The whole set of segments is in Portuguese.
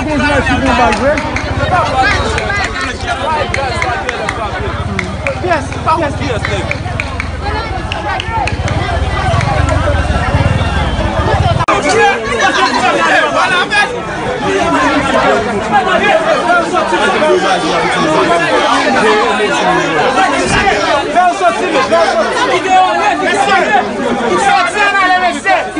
Stop going to that shit back, Greg. Yes, yes, yes, Ver o seu time, ver o seu time. Ver o seu time,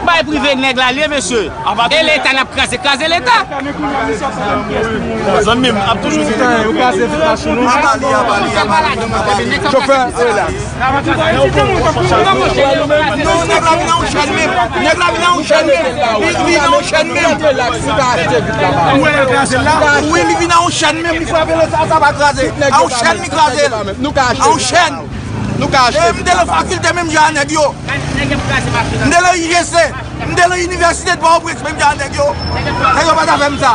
Ba e prive neg la liye mese E letan ap krasi krasi letan A bali, a bali, a bali Chofè, a relax Nèg la vi nan ou chèn mèm Nèg la vi nan ou chèn mèm Nèg la vi nan ou chèn mèm Ou e li vi nan ou chèn mèm A ou chèn mi krasi A ou chèn Mdè lè fakil tè mè mjè anèk yo, mdè lè IGC, mdè lè Universitet Barbrek mè mjè anèk yo, kè yo bada fèm sa.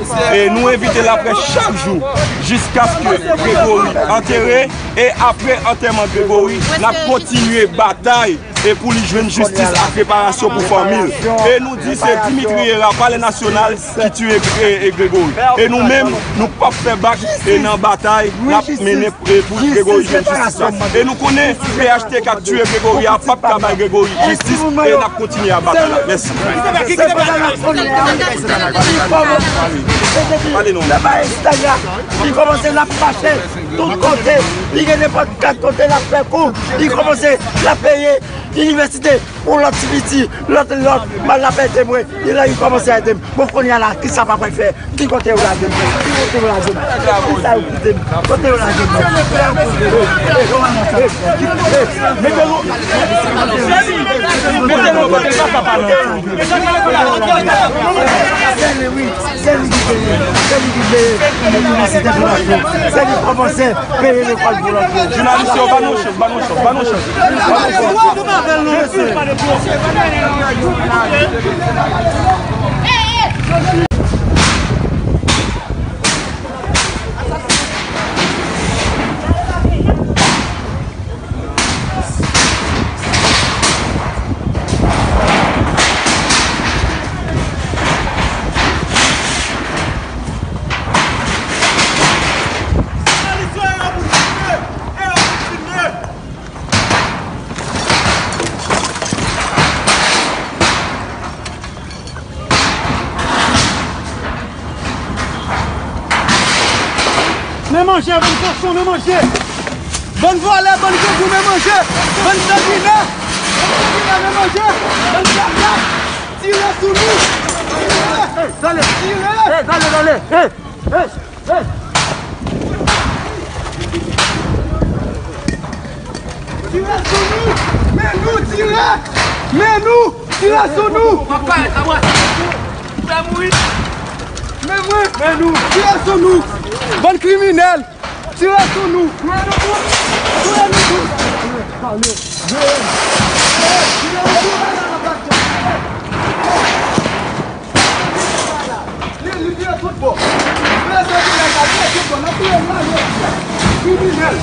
E nou evite la pres choujou Jiska fke Gregori enterre E apre enterman Gregori Na kontinye batae E pou li jwen jistis a kreparasyon pou formil. E nou di se Dimitri e la pale nasyonal ki tue e Gregori. E nou men nou pape fe bak e nan batay na mene pre pou Gregori jwen jistis. E nou kone vye achete kak tue Gregori a pape kabay Gregori jistis e nan kontinye a batay nan. Mese. Se pa nan la panye, si fomo se nan la panye, si fomo se nan la panye. tout côté. Il n'y a pas de quatre côtés, la paix court. Il commençait à payer l'université pour l'activité, l'autre, l'autre, mal la paix témoin. Il a commencé à dire, bon, qu'on y a là, qui ça va faire Qui côté ou la dîme Qui côté ou la Qui ça vous la Côté ou la dîme C'est lui, c'est lui qui paye. C'est lui qui paye l'université C'est lui qui commence se peye le fal pou la pou. Jounalist yo, ban nou chok, ban nou chok, ban nou chok. Ban nou chok. nou Bonne manger. Bonne vole, bon mangez Bonne me Bon bonne hein. bon sagina eh, Allez Tirez Bon karka, tire Hé Hé Eh, nous. tire. mais nous, hey. Tire nous nous Papa, ça wak. Ta moi Mais nous nous sur nous Bon Santo no coelho do coelho do vem valeu. Ele vem Presa de mercadoria, tipo, na tua mão, criminal.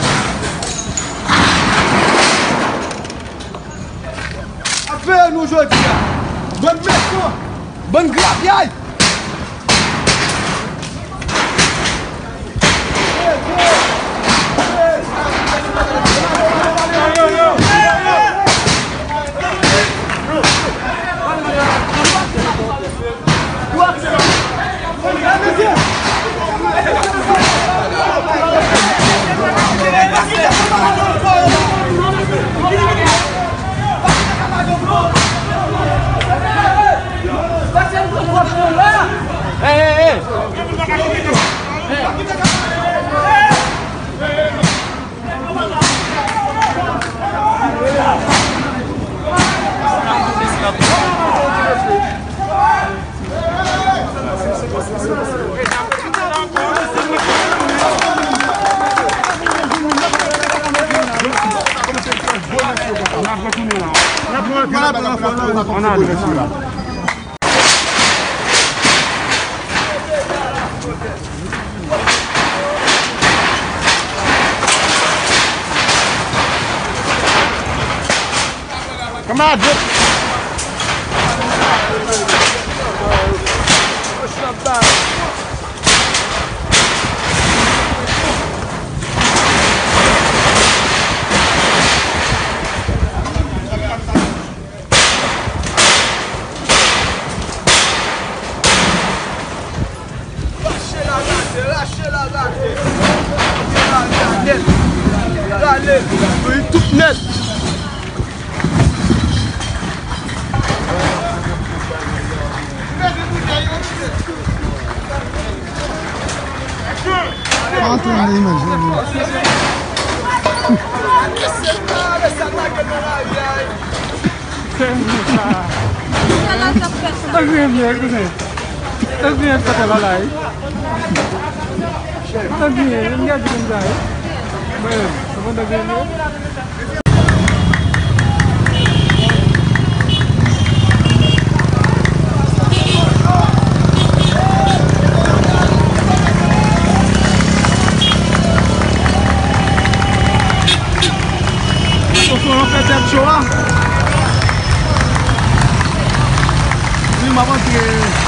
Affaire nous aujourd'hui. Bonne maison, bonne grappe, Hey, hey, hey! Minute में कितने मिनट का चला है कितना minute क्या दिन का है मैं समझ लगे Show up. I want your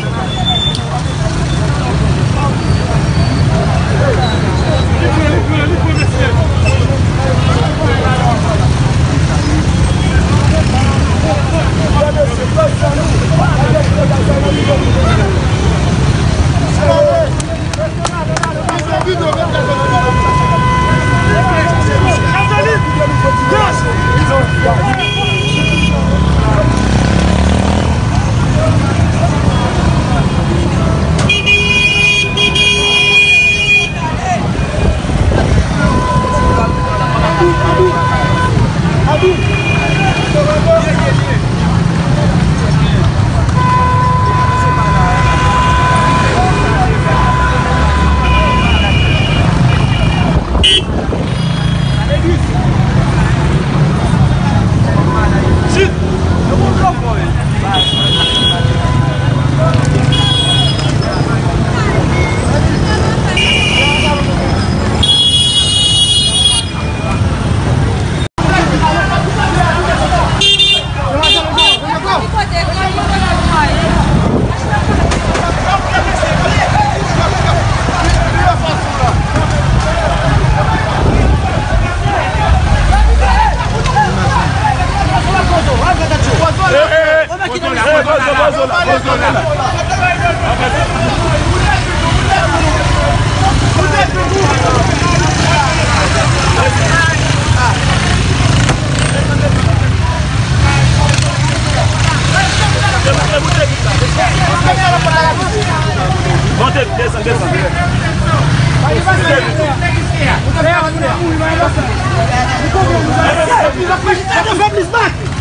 potential. Vamos ver, Bismarck!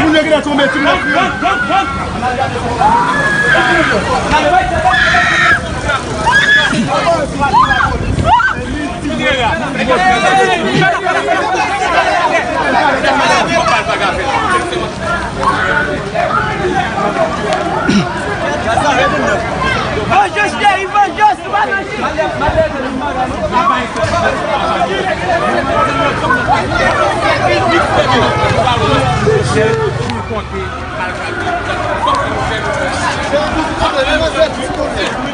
Vous voulez la tomber, tu l'as pris. Just compter malgré tout.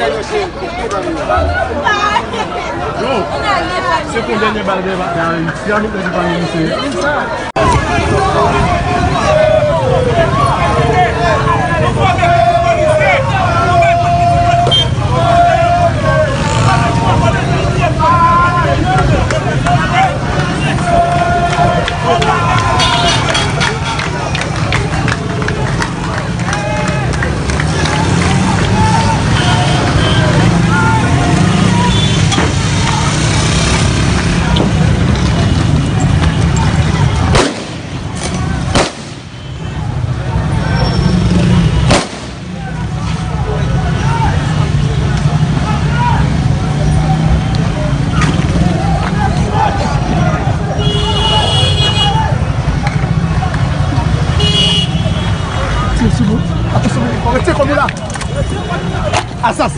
Yo, se kon denye bade de bak daye, si anote di bane yon se.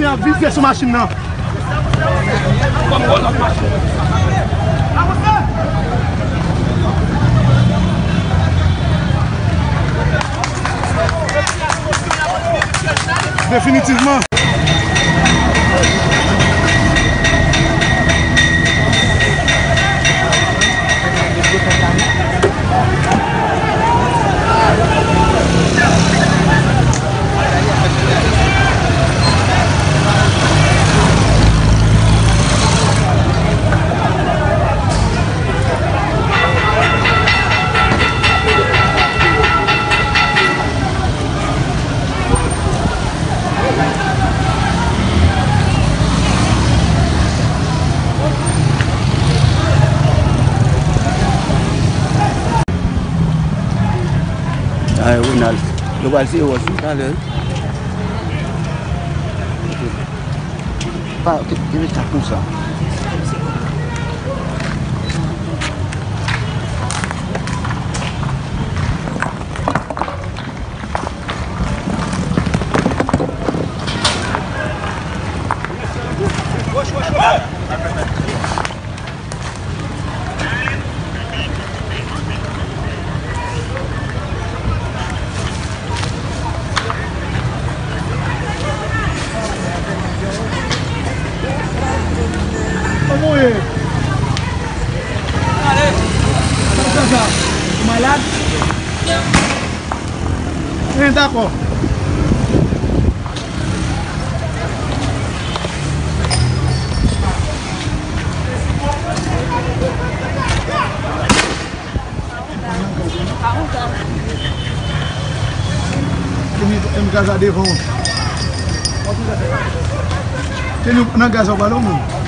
Se yon vipye sou masin nan. Definitiveman. wansi ou wansi pa, geni takousa Vem dar, pô. tem me casar de bom. Tem um gás ao balão, mano?